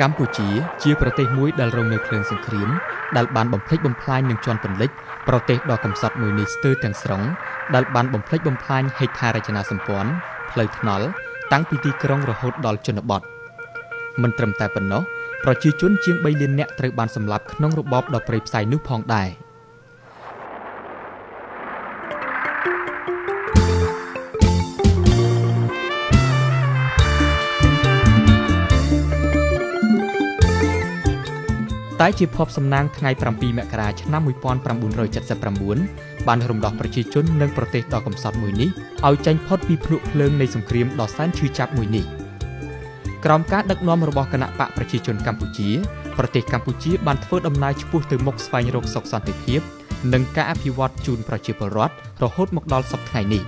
កម្ពុជាជាប្រទេសមួយដែលរងនៅភ្លើងសង្គ្រាមដែលបានបំផ្លិចបំផ្លាញនឹងជន់ពន្លិចប្រទេសដ៏កំសត់មួយនេះស្ទើរទាំងស្រុងដែលបានបំផ្លិចបំផ្លាញហេដ្ឋារចនាសម្ព័ន្ធផ្លូវថ្នល់តាំងពីទីក្រុងរហូតដល់ជនបទមិនត្រឹមតែប៉ុណ្ណោះប្រជាជនជាង3លាននាក់ត្រូវបានសម្លាប់ក្នុងរបបដ៏ព្រៃផ្សៃនោះផងដែរ។ តែជាភ័ព្វសំណាងថ្ងៃ7មករាឆ្នាំ1979បានរំដោះប្រជាជននិងប្រទេសដ៏កំសត់មួយនេះឲ្យចេញផុតពីភ្នក់ភ្លើងនៃសង្គ្រាមដ៏សែនឈឺចាប់មួយនេះក្រោមការដឹកនាំរបស់គណៈបកប្រជាជនកម្ពុជាប្រទេសកម្ពុជាបានធ្វើដំណើរឆ្ពោះទៅមុខស្វែងរកសុខសន្តិភាពនិងការអភិវឌ្ឍជូនប្រជាពលរដ្ឋរហូតមកដល់សប្តាហ៍នេះ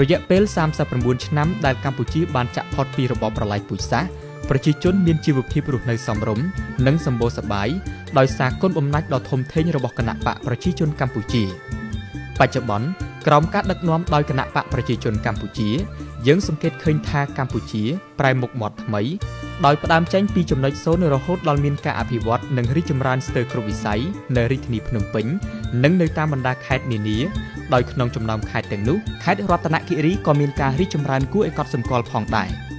រយៈពេល39ឆ្នាំដែលកម្ពុជាបានចាក់ផុតពីរបបប្រល័យពូជសាសន៍ ប្រជាជនមានជីវភាពរស់នៅសមរម្យនិងសម្បូរសប្បាយដោយសារគុណបំណាច់ដ៏ធំធេងរបស់គណៈបកប្រជាជនកម្ពុជា បច្ចុប្បន្នក្រោមការដឹកនាំដោយគណៈបកប្រជាជនកម្ពុជា យើងសង្កេតឃើញថាកម្ពុជាប្រែមុខមាត់ថ្មីដោយផ្ដើមចេញពីចំណុចសូន្យរហូតដល់មានការអភិវឌ្ឍនិងរីកចម្រើនស្ទើរគ្រប់វិស័យនៅរាជធានីភ្នំពេញនិងនៅតាមបណ្ដាខេត្តនានាដោយក្នុងចំណោមខេត្តទាំងនោះខេត្តរតនគិរីក៏មានការរីកចម្រើនគួរឲ្យកត់សម្គាល់ផងដែរ។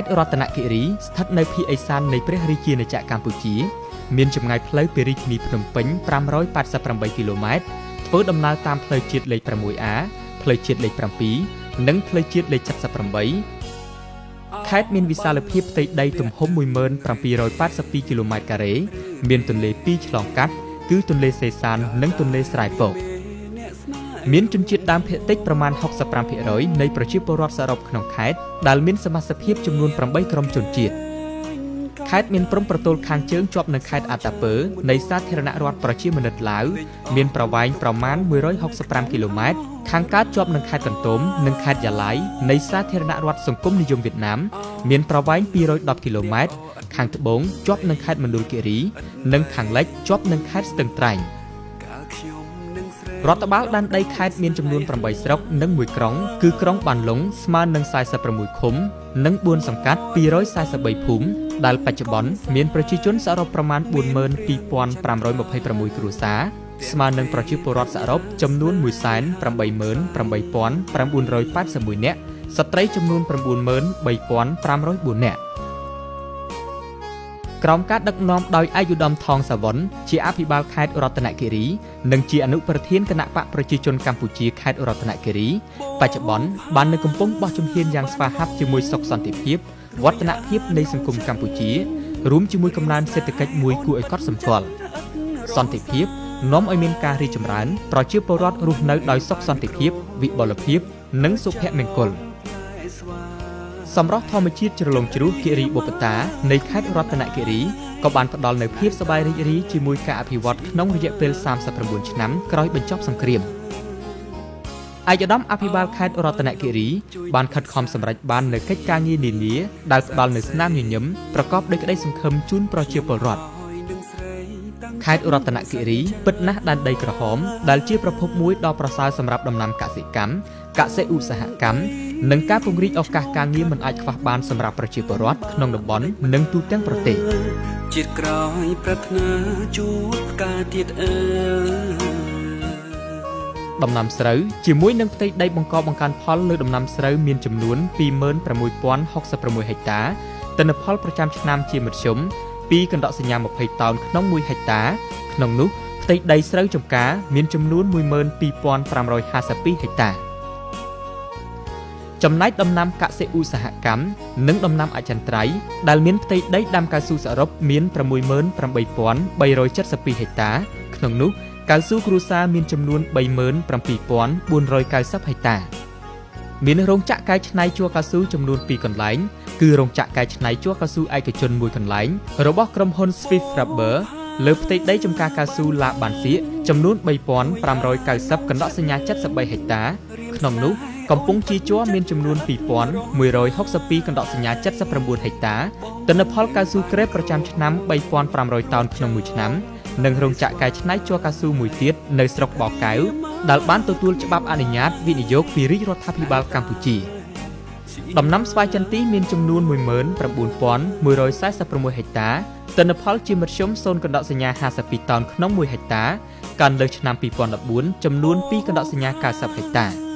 ខេត្តរតនគិរីស្ថិតនៅភាគឦសាននៃព្រះរាជាណាចក្រកម្ពុជា មានចម្ងាយផ្លូវពីរាជធានីភ្នំពេញ588គីឡូម៉ែត្រធ្វើដំណើរតាមផ្លូវជាតិលេខ 6A ផ្លូវជាតិលេខ7និងផ្លូវជាតិលេខ78ខេត្តមានវិសាលភាពផ្ទៃដីទំហំ17782គីឡូម៉ែត្រការ៉េមានទន្លេ2ឆ្លងកាត់គឺទន្លេសេសាន និងទន្លេស្រែពក។ មានជនជាតិដើមភាគតិចប្រមាណ65%នៃប្រជាពលរដ្ឋសរុបក្នុងខេត្តដែលមានសមាជិកភាពចំនួន8ក្រុមជនជាតិខេត្តមានព្រំប្រទល់ខាងជើងជាប់នឹងខេត្តអតាពើនៃសាធារណរដ្ឋប្រជាមានិតឡាវមានប្រវែងប្រមាណ165គីឡូម៉ែត្រខាងកើតជាប់នឹងខេត្តកន្ទុំនិងខេត្តយ៉ាឡៃនៃសាធារណរដ្ឋសង្គមនិយមវៀតណាមមានប្រវែង210គីឡូម៉ែត្រខាងត្បូងជាប់នឹងខេត្តមណ្ឌលគិរី និងខាងលិចជាប់នឹងខេត្តស្ទឹងត្រែង។ រដ្ឋបាលដែនដីខេត្តមានចំនួន8ស្រុកនិង1ក្រុងគឺក្រុងបានលុងស្មើនឹង46ឃុំ និង4សង្កាត់243ភូមិដែលបច្ចុប្បន្នមានប្រជាជនសរុបប្រមាណ42526គ្រួសារស្មើនឹងប្រជាពលរដ្ឋសរុបចំនួន188,981នាក់ស្ត្រីចំនួន93,504នាក់ ក្រោមការដឹកនាំដោយឯកឧត្តមថងសាវុនជាអភិបាលខេត្តរតនគិរីនិងជាអនុប្រធានគណៈបកប្រជាជនកម្ពុជាខេត្តរតនគិរីបច្ចុប្បន្នបាននៅកំពុងបោះជំហានយ៉ាងស្វាហាប់ជាមួយសុខសន្តិភាពវឌ្ឍនភាពនៃសង្គមកម្ពុជារួមជាមួយកំណើនសេដ្ឋកិច្ចមួយគួរឲ្យកត់សម្គាល់សន្តិភាពនាំឲ្យមានការរីកចម្រើនប្រជាពលរដ្ឋរស់នៅដោយសុខសន្តិភាពវិបុលភាព និងសុភមង្គល សម្រស់ធម្មជាតិជ្រលងជ្រោះគិរីបុប្បតានៃខេត្តរតនគិរីក៏បានផ្ដល់នូវភាពសប្បាយរីករាយជាមួយការអភិវឌ្ឍក្នុងរយៈពេល39ឆ្នាំក្រោយបញ្ចប់សង្គ្រាមឯកឧត្តមអភិបាលខេត្តរតនគិរីបានខិតខំសម្រេចបាននូវកិច្ចការងារនានាដែលផ្ដល់នូវស្នាមញញឹមប្រកបដោយក្តីសង្ឃឹមជូនប្រជាពលរដ្ឋខេត្តរតនគិរីពិតណាស់ដែនដីក្រហមដែលជាប្រភពមួយដ៏ប្រសើរសម្រាប់ដំណាំកសិកម្មកសិឧស្សាហកម្ម និងការពង្រីកឱកាសការងារមិនអាចខ្វះបានសម្រាប់ប្រជាពលរដ្ឋក្នុងតំបន់និងទូទាំងប្រទេសជាតិក្រោយប្រាថ្នាជួបផ្កាទៀតអើដំណាំស្រូវជាមួយនឹងផ្ទៃដីបង្កបង្កើនផលលើដំណាំស្រូវមានចំនួន26066ហិកតាទិន្នផលប្រចាំឆ្នាំជាមធ្យម2កណ្ដកសញ្ញា20តោនក្នុង1ហិកតា ក្នុងនោះផ្ទៃដីស្រូវចម្ការមានចំនួន12552ហិកតា ចំណែកដំណាំកសិឧស្សាហកម្មនិងដំណាំអចិន្ត្រៃយ៍ដែលមានផ្ទៃដីដាំកៅស៊ូសរុបមាន68372ហិកតា ក្នុងនោះកៅស៊ូគ្រួសារមានចំនួន37490ហិកតាមានរោងចក្រកែច្នៃជ័រកៅស៊ូចំនួន2កន្លែងគឺរោងចក្រកែច្នៃជ័រកៅស៊ូឯកជនមួយកន្លែងរបស់ក្រុមហ៊ុន Swift Rubber លើផ្ទៃដីចំការកៅស៊ូឡាបានសៀកចំនួន3590កណ្ដកសញ្ញា73ហិកតា ក្នុងនោះ កំពង់ជាជ័រមានចំនួន2162កណ្ដកសញ្ញា79ហិកតាទិន្នផលកៅស៊ូក្រេបប្រចាំឆ្នាំ3500តោនក្នុងមួយឆ្នាំនិងរោងចក្រកែច្នៃជ័រកៅស៊ូមួយទៀតនៅស្រុកបកៅដែលបានទទួលច្បាប់អនុញ្ញាតវិនិយោគពីរាជរដ្ឋាភិបាលកម្ពុជាដំណាំស្វាយចន្ទីមានចំនួន19146ហិកតាទិន្នផលជាមធ្យម0កណ្ដកសញ្ញា52តោនក្នុង1ហិកតា កាលលើឆ្នាំ2014ចំនួន2កណ្ដកសញ្ញា90ហិកតា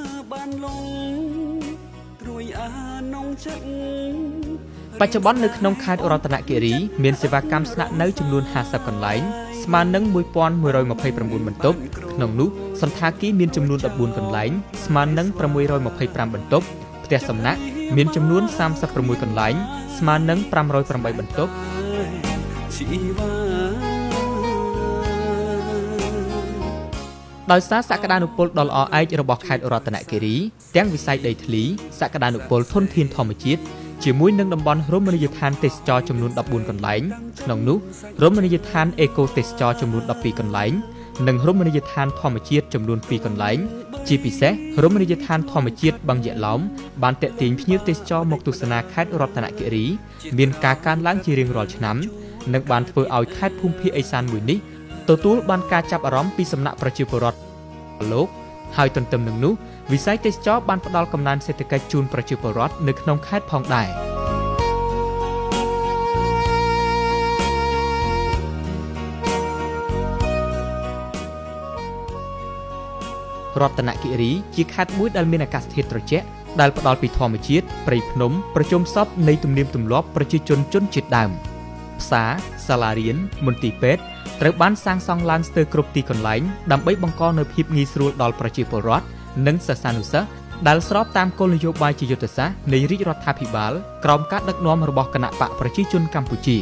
បច្ចុប្បន្ននៅក្នុងខេត្តរតនគិរីមានសេវាកម្មស្នាក់នៅចំនួន50កន្លែងស្មើនឹង1129បន្ទប់ក្នុងនោះសន្តាគារមានចំនួន14កន្លែងស្មើនឹង625បន្ទប់ផ្ទះសំណាក់មានចំនួន36កន្លែងស្មើនឹង508បន្ទប់ដោយសារសក្តានុពលដ៏ល្អឯករបស់ខេត្តរតនគិរីទាំងវិស័យដីធ្លីសក្តានុពលធនធានធម្មជាតិ ជាមួយនឹងតំបន់រមណីយដ្ឋានទេសចរចំនួន14កន្លែងក្នុងនោះរមណីយដ្ឋានអេកូទេសចរចំនួន12កន្លែងនិងរមណីយដ្ឋានធម្មជាតិចំនួន2កន្លែងជាពិសេសរមណីយដ្ឋានធម្មជាតិបឹងយក្សឡោមបានតេទៀងភ្ញៀវទេសចរមកទស្សនាខេត្តរតនគិរី មានការកើនឡើងជារៀងរាល់ឆ្នាំនិងបានធ្វើឲ្យខេត្តភូមិភាគឦសានមួយនេះទទួលបានការចាប់អារម្មណ៍ពីសំណាក់ប្រជាពលរដ្ឋលោកហើយទន្ទឹមនឹងនោះ វិស័យទេសចរបានផ្ដល់កំណើនសេដ្ឋកិច្ចជូនប្រជាពលរដ្ឋនៅក្នុងខេត្តផងដែររតនគិរីជាខេត្តមួយដែលមានអាកាសធាតុត្រជាក់ដែលផ្ដល់ពីធម្មជាតិព្រៃភ្នំប្រជុំសពនៃទំនៀមទម្លាប់ប្រជាជនជនជាតិដើមផ្សារសាលារៀនមន្ទីរពេទ្យត្រូវបានសាងសង់ឡើងស្ទើរគ្រប់ទីកន្លែងដើម្បីបង្កនូវភាពងាយស្រួលដល់ប្រជាពលរដ្ឋ និងសិស្សានុសិស្សដែលស្របតាមគោលនយោបាយជាយុទ្ធសាស្ត្រនៃរាជរដ្ឋាភិបាលក្រោមការដឹកនាំរបស់គណៈបកប្រជាជនកម្ពុជា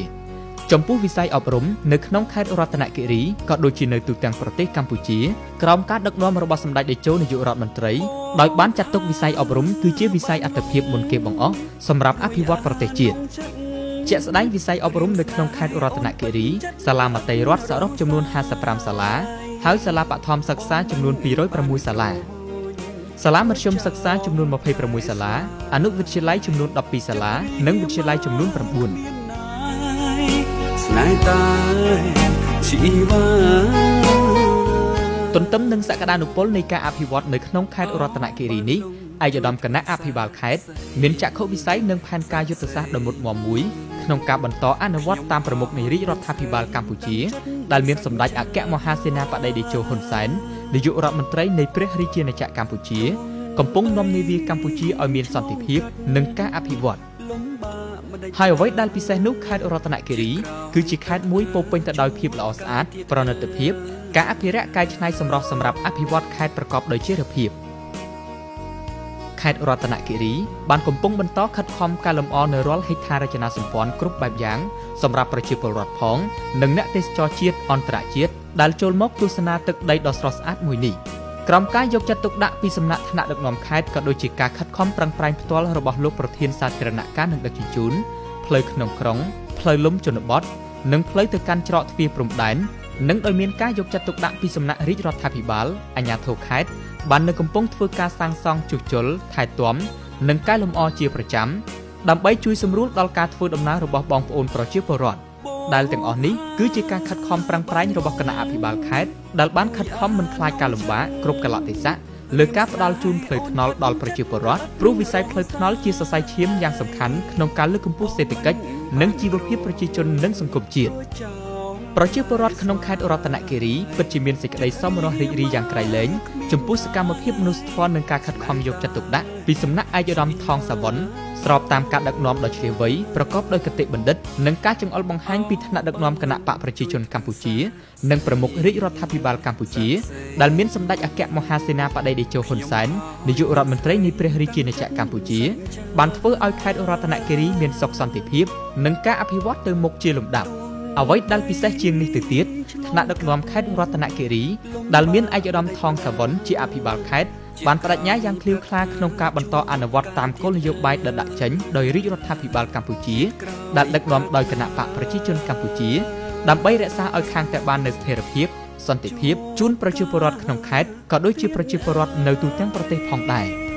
ចំពោះវិស័យអប់រំនៅក្នុងខេត្តរតនគិរីក៏ដូចជានៅទូទាំងប្រទេសកម្ពុជាក្រោមការដឹកនាំរបស់សម្ដេចតេជោនាយករដ្ឋមន្ត្រីដោយបានចាត់ទុកវិស័យអប់រំគឺជាវិស័យអត្តភាពមុនគេបង្អស់សម្រាប់អភិវឌ្ឍប្រទេសជាតិជាក់ស្ដែងវិស័យអប់រំនៅក្នុងខេត្តរតនគិរីសាលាមត្តេយរដ្ឋសរុបចំនួន55សាលាហើយសាលាបឋមសិក្សាចំនួន206សាលា សាលាមធ្យមសិក្សាចំនួន26សាលាអនុវិទ្យាល័យចំនួន12សាលានិងវិទ្យាល័យចំនួន9ស្នេហ៍តាជីវ៉ាទន្ទឹមនឹងសក្តានុពលនៃការអភិវឌ្ឍនៅក្នុងខេត្តរតនគិរីនេះឯកឧត្តមគណៈអភិបាលខេត្តមានចក្ខុវិស័យនិងផែនការយុទ្ធសាស្ត្រដ៏មុតមមមួយក្នុងការបន្តអនុវត្តតាមប្រមុខនៃរាជរដ្ឋាភិបាលកម្ពុជាដែលមានសម្ដេចអគ្គមហាសេនាបតីតេជោហ៊ុនសែន នាយករដ្ឋមន្ត្រីនៃព្រះរាជាណាចក្រកម្ពុជា កំពុងនាំនាវាកម្ពុជាឲ្យមានសន្តិភាព និងការអភិវឌ្ឍហើយអ្វីដែលពិសេសនោះខេត្តរតនគិរីគឺជាខេត្តមួយពោពេញទៅដោយភាពល្អស្អាត ប្រណិតភាព ការអភិរក្សកែច្នៃសម្រស់សម្រាប់អភិវឌ្ឍខេត្តប្រកបដោយចីរភាពខេត្តរតនគិរីបានកំពុងបន្តខិតខំកែលម្អនៅរាល់ហេដ្ឋារចនាសម្ព័ន្ធគ្រប់បែបយ៉ាងសម្រាប់ប្រជាពលរដ្ឋផង និងអ្នកទេសចរជាតិអន្តរជាតិ ដែលចូលមកទស្សនាទឹកដីដ៏ស្រស់ស្អាតមួយនេះក្រោមការយកចិត្តទុកដាក់ពីសំណាក់ថ្នាក់ដឹកនាំខេត្តក៏ដូចជាការខិតខំប្រឹងប្រែងផ្ទាល់របស់លោកប្រធានសាធារណការនិងដឹកជញ្ជូនផ្លូវក្នុងក្រុងផ្លូវលំជនបទនិងផ្លូវទៅកាន់ច្រកទ្វារព្រំដែននិងដោយមានការយកចិត្តទុកដាក់ពីសំណាក់រាជរដ្ឋាភិបាលអាជ្ញាធរខេត្តបាននៅកំពុងធ្វើការសាងសង់ជួសជុលថែទាំនិងកែលម្អជាប្រចាំដើម្បីជួយសម្រួលដល់ការធ្វើដំណើររបស់បងប្អូនប្រជាពលរដ្ឋ ដែលទាំងអស់នេះគឺជាការខិតខំប្រឹងប្រែងរបស់គណៈអភិបាលខេត្តដែលបានខិតខំមិនខ្លាចការលំបាកគ្រប់កលៈទេសៈលើការផ្ដល់ជូនផ្លូវថ្នល់ដល់ប្រជាពលរដ្ឋព្រោះវិស័យផ្លូវថ្នល់ជាសរសៃឈាមយ៉ាងសំខាន់ក្នុងការលើកកម្ពស់សេដ្ឋកិច្ចនិងជីវភាពប្រជាជននិងសង្គមជាតិប្រជាពលរដ្ឋក្នុងខេត្តរតនគិរីពិតជាមានសេចក្តីសោមនស្សរីករាយយ៉ាងក្រៃលែងចំពោះសកម្មភាពមនុស្សធម៌និងការខិតខំយកចិត្តទុកដាក់ពីសំណាក់ឯកឧត្តមថងសាវុន ស្របតាមការដឹកនាំដ៏ឆ្លៀសវៃប្រកបដោយគតិបណ្ឌិតនិងការចង្អុលបង្ហាញពីឋានៈដឹកនាំគណៈបកប្រជាជនកម្ពុជា និងប្រមុខរាជរដ្ឋាភិបាលកម្ពុជាដែលមានសម្ដេចអគ្គមហាសេនាបតីតេជោហ៊ុនសែននាយករដ្ឋមន្ត្រីនៃព្រះរាជាណាចក្រកម្ពុជា បានធ្វើឲ្យខេត្តរតនគិរីមានសុខសន្តិភាព និងការអភិវឌ្ឍទៅមុខជាលំដាប់ អ្វីដែលពិសេសជាងនេះទៅទៀតថ្នាក់ដឹកនាំខេត្តរតនគិរីដែលមានឯកឧត្តមថងសាវុនជាអភិបាលខេត្តបានបដិញ្ញាយ៉ាងឃ្លាវខ្លាក្នុងការបន្តអនុវត្តតាមគោលនយោបាយដែលដាក់ចេញដោយរាជរដ្ឋាភិបាលកម្ពុជាដែលដឹកនាំដោយគណៈបកប្រជាជនកម្ពុជាដើម្បីរក្សាឲ្យខាងតែបាននូវស្ថិរភាពសន្តិភាពជូនប្រជាពលរដ្ឋក្នុងខេត្តក៏ដូចជាប្រជាពលរដ្ឋនៅទូទាំងប្រទេសផងដែរ។